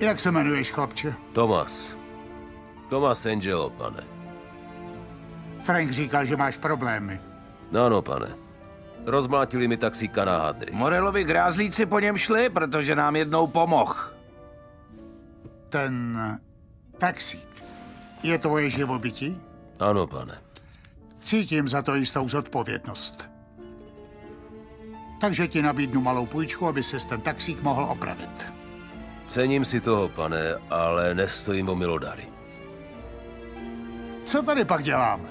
Jak se jmenuješ, chlapče? Tomas. Tomas Angelo, pane. Frank říkal, že máš problémy. No, no, pane. Rozmlátili mi taxíka na hadry. Morelovi grázlíci po něm šli, protože nám jednou pomohl. Ten taxík je tvoje živobytí? Ano, pane. Cítím za to jistou zodpovědnost. Takže ti nabídnu malou půjčku, aby se ten taxík mohl opravit. Cením si toho, pane, ale nestojím o milodary. Co tady pak děláme?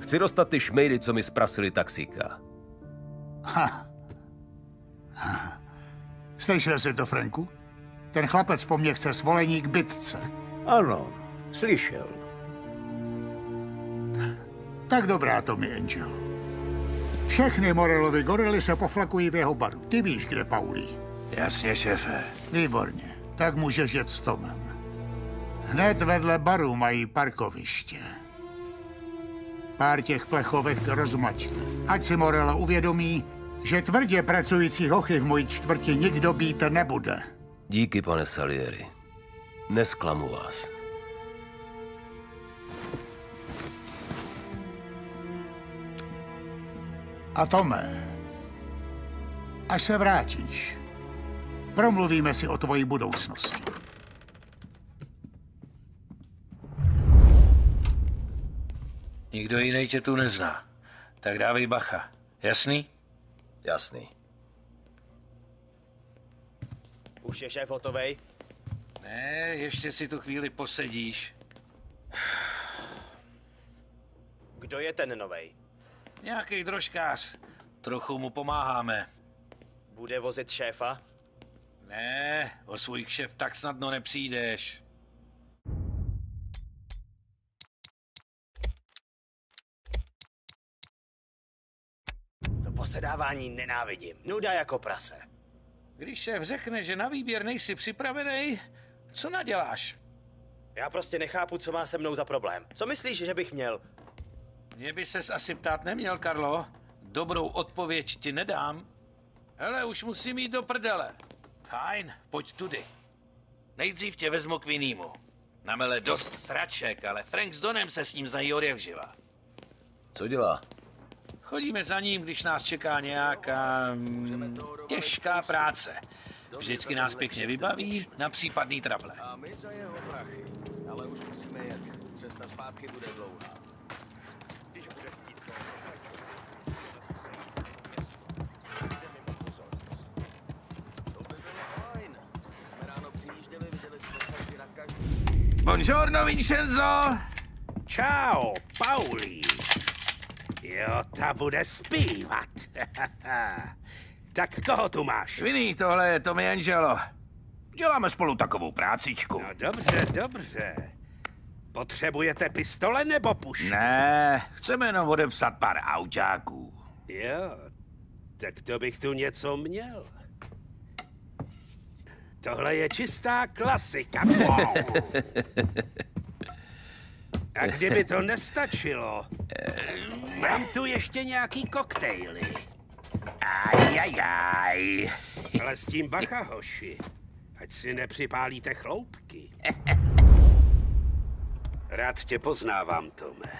Chci dostat ty šmejdy, co mi zprasili taxíka. Slyšel jsi to, Franku? Ten chlapec po mně chce svolení k bitce. Ano, slyšel. Tak dobrá, Tommy Angel. Všechny Morelovy gorily se poflakují v jeho baru. Ty víš, kde Paulí. Jasně, šefe. Výborně, tak můžeš jet s Tomem. Hned vedle baru mají parkoviště. Pár těch plechovek rozmaťte. Ať si Morela uvědomí, že tvrdě pracující hochy v mojí čtvrti nikdo být nebude. Díky, pane Salieri. Nesklamu vás. A Tome, až se vrátíš, promluvíme si o tvojí budoucnosti. Nikdo jiný tě tu nezná. Tak dávej bacha. Jasný? Jasný. Už je šéf hotovej? Ne, ještě si tu chvíli posedíš. Kdo je ten novej? Nějaký drožkář. Trochu mu pomáháme. Bude vozit šéfa? Ne, o svůj kšef tak snadno nepřijdeš. To posedávání nenávidím. Nuda jako prase. Když šéf řekne, že na výběr nejsi připravený, co naděláš? Já prostě nechápu, co má se mnou za problém. Co myslíš, že bych měl? Mě by ses asi ptát neměl, Karlo. Dobrou odpověď ti nedám. Hele, už musím jít do prdele. Fajn, pojď tudy. Nejdřív tě vezmu k vinímu. Na mele dost sraček, ale Frank s Donem se s ním znají od jak živa. Co dělá? Chodíme za ním, když nás čeká nějaká mm, těžká práce. Vždycky nás pěkně vybaví na případný trable. A my za jeho prachy. Ale už musíme jet. Cesta zpátky bude dlouhá. Buongiorno, Vincenzo! Čau, Pauli. Jo, ta bude zpívat. tak koho tu máš? Vinný, tohle je Tommy Angelo. Děláme spolu takovou prácičku. No dobře, dobře. Potřebujete pistole nebo pušku? Ne, chceme jenom odepsat pár autáků. Jo, tak to bych tu něco měl. Tohle je čistá klasika. Wow. A kdyby to nestačilo, mám tu ještě nějaký koktejly. Ajajaj. Ale s tím bacha, hoši. Ať si nepřipálíte chloupky. Rád tě poznávám, Tome.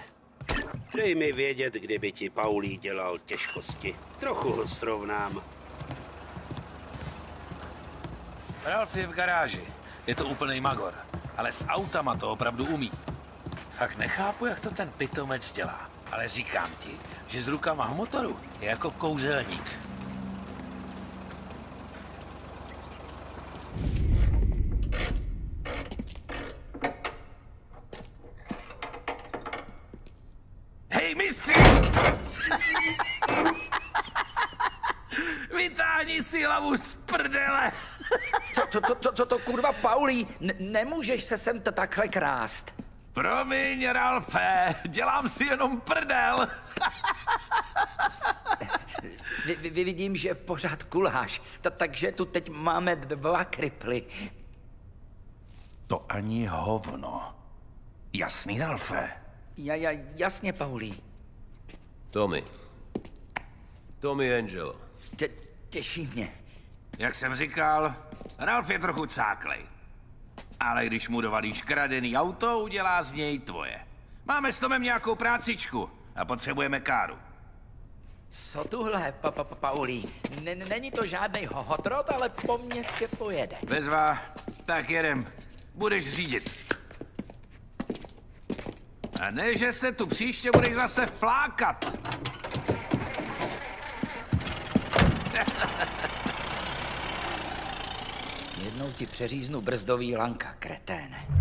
Dej mi vědět, kdyby ti Paulí dělal těžkosti. Trochu ho srovnám. Ralf je v garáži. Je to úplný magor. Ale s autama to opravdu umí. Fakt nechápu, jak to ten pitomec dělá. Ale říkám ti, že s rukama v motoru je jako kouzelník. Hej, mistři! Vytáhni si hlavu z prdele! Co, co, co, co, to kurva, Paulí? N- nemůžeš se sem to takhle krást. Promiň, Ralfe, dělám si jenom prdel. Vy, vy, vidím, že pořád kuláš, ta, takže tu teď máme dva kriply. To ani hovno. Jasný, Ralfe. Ja, ja, jasně, Paulí. Tommy. Tommy Angelo. Tě, těší mě. Jak jsem říkal, Ralf je trochu cáklej. Ale když mu dovalíš kradený auto, udělá z něj tvoje. Máme s Tomem nějakou prácičku a potřebujeme káru. Co tuhle, pa, pa, pa, Paulí? N- není to žádný hot rod, ale po městě pojede. Bezva, tak jedem. Budeš řídit. A ne, že se tu příště budeš zase flákat. Jednou ti přeříznu brzdový lanka, kreténe.